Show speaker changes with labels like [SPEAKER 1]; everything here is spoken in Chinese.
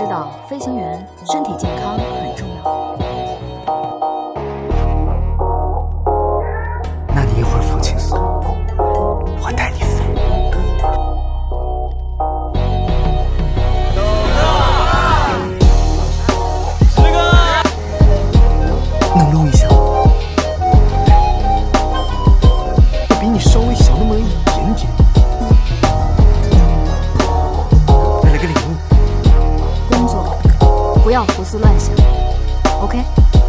[SPEAKER 1] 知道，飞行员身体健康很重要。
[SPEAKER 2] 那你一会儿放轻松，
[SPEAKER 1] 不要胡思乱想，OK？